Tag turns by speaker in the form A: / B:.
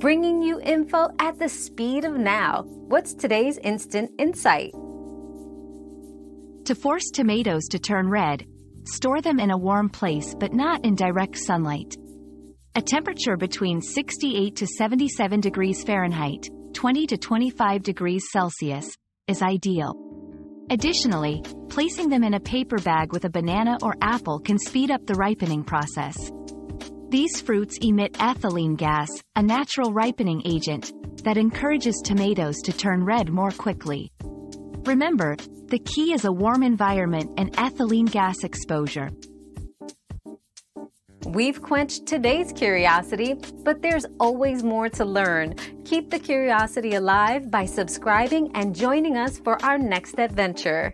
A: bringing you info at the speed of now. What's today's instant insight?
B: To force tomatoes to turn red, store them in a warm place but not in direct sunlight. A temperature between 68 to 77 degrees Fahrenheit, 20 to 25 degrees Celsius, is ideal. Additionally, placing them in a paper bag with a banana or apple can speed up the ripening process. These fruits emit ethylene gas, a natural ripening agent, that encourages tomatoes to turn red more quickly. Remember, the key is a warm environment and ethylene gas exposure.
A: We've quenched today's curiosity, but there's always more to learn. Keep the curiosity alive by subscribing and joining us for our next adventure.